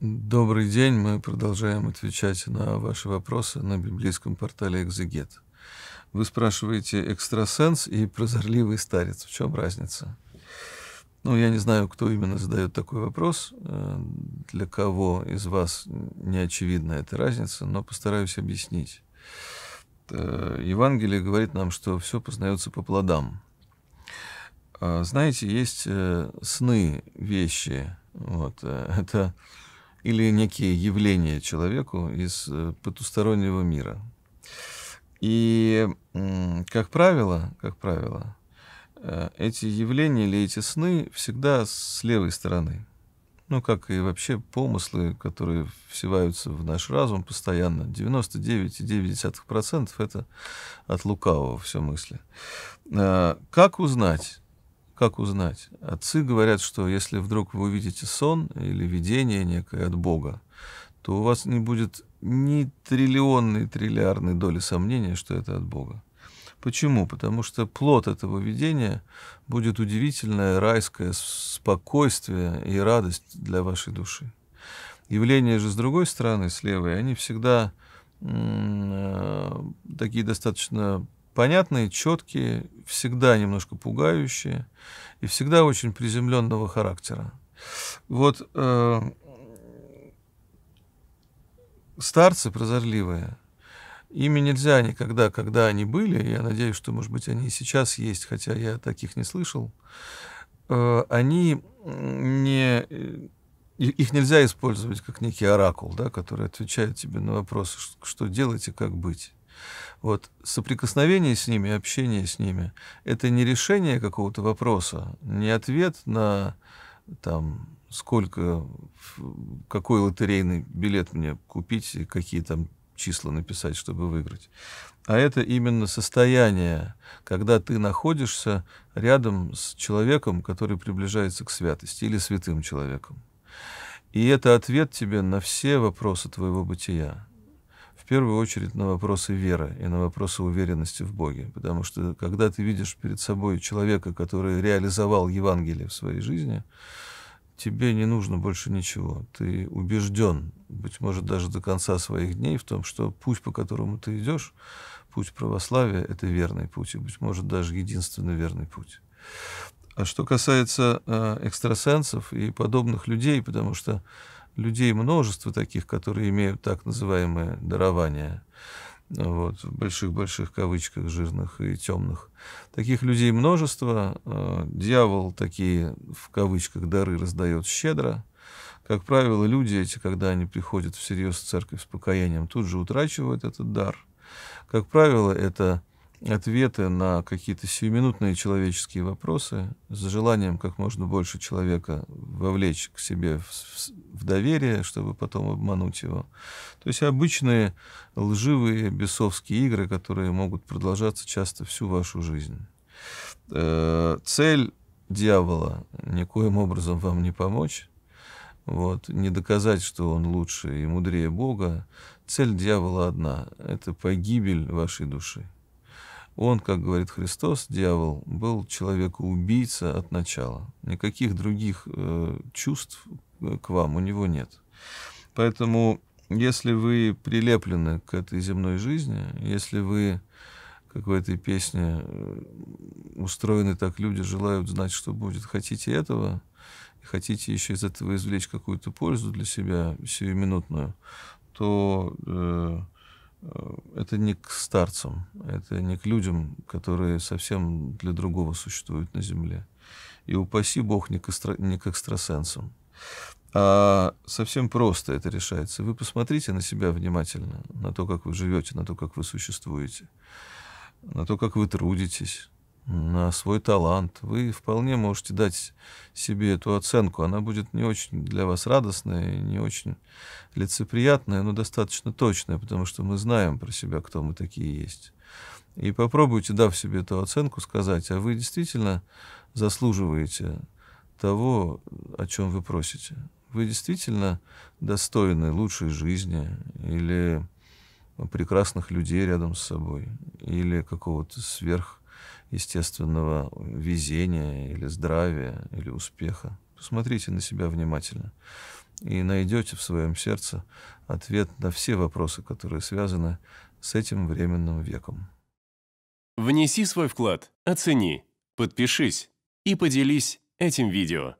Добрый день. Мы продолжаем отвечать на ваши вопросы на библейском портале «Экзегет». Вы спрашиваете экстрасенс и прозорливый старец. В чем разница? Ну, я не знаю, кто именно задает такой вопрос, э, для кого из вас не очевидна эта разница, но постараюсь объяснить. Э, Евангелие говорит нам, что все познается по плодам. А, знаете, есть э, сны, вещи. Вот, это или некие явления человеку из э, потустороннего мира. И, как правило, как правило, э, эти явления или эти сны всегда с левой стороны. Ну, как и вообще помыслы, которые всеваются в наш разум постоянно. 99,9% это от лукавого все мысли. Э, как узнать, как узнать? Отцы говорят, что если вдруг вы увидите сон или видение некое от Бога, то у вас не будет ни триллионной, триллиардной доли сомнения, что это от Бога. Почему? Потому что плод этого видения будет удивительное райское спокойствие и радость для вашей души. Явления же с другой стороны, с левой, они всегда э, такие достаточно понятные, четкие, всегда немножко пугающие и всегда очень приземленного характера. Вот э, старцы прозорливые, ими нельзя никогда, когда они были, я надеюсь, что, может быть, они и сейчас есть, хотя я таких не слышал, э, они не их нельзя использовать как некий оракул, да, который отвечает тебе на вопросы, что делать и как быть. Вот соприкосновение с ними, общение с ними, это не решение какого-то вопроса, не ответ на там сколько, какой лотерейный билет мне купить и какие там числа написать, чтобы выиграть. А это именно состояние, когда ты находишься рядом с человеком, который приближается к святости, или святым человеком. И это ответ тебе на все вопросы твоего бытия первую очередь на вопросы веры и на вопросы уверенности в Боге. Потому что когда ты видишь перед собой человека, который реализовал Евангелие в своей жизни, тебе не нужно больше ничего. Ты убежден, быть может, даже до конца своих дней в том, что путь, по которому ты идешь, путь православия — это верный путь, и, быть может, даже единственный верный путь. А что касается э, экстрасенсов и подобных людей, потому что людей множество таких, которые имеют так называемое дарование, вот, в больших-больших кавычках жирных и темных. Таких людей множество. Э, дьявол такие, в кавычках, дары раздает щедро. Как правило, люди эти, когда они приходят всерьез в церковь с покаянием, тут же утрачивают этот дар. Как правило, это ответы на какие-то сиюминутные человеческие вопросы с желанием как можно больше человека вовлечь к себе в, в доверие, чтобы потом обмануть его. То есть обычные лживые бесовские игры, которые могут продолжаться часто всю вашу жизнь. Э, цель дьявола никоим образом вам не помочь, вот, не доказать, что он лучше и мудрее Бога. Цель дьявола одна — это погибель вашей души. Он, как говорит Христос, дьявол, был человека-убийца от начала. Никаких других э, чувств э, к вам у него нет. Поэтому, если вы прилеплены к этой земной жизни, если вы, как в этой песне, э, устроены так, люди желают знать, что будет, хотите этого, и хотите еще из этого извлечь какую-то пользу для себя сиюминутную, то Э, это не к старцам, это не к людям, которые совсем для другого существуют на Земле. И упаси Бог не к, экстра, не к экстрасенсам. А совсем просто это решается. Вы посмотрите на себя внимательно, на то, как вы живете, на то, как вы существуете, на то, как вы трудитесь, на свой талант. Вы вполне можете дать себе эту оценку. Она будет не очень для вас радостная, не очень лицеприятная, но достаточно точная, потому что мы знаем про себя, кто мы такие есть. И попробуйте, дав себе эту оценку, сказать, а вы действительно заслуживаете того, о чем вы просите. Вы действительно достойны лучшей жизни или прекрасных людей рядом с собой, или какого-то сверх естественного везения или здравия или успеха. Посмотрите на себя внимательно. и найдете в своем сердце ответ на все вопросы, которые связаны с этим временным веком. Внеси свой вклад, оцени, подпишись и поделись этим видео.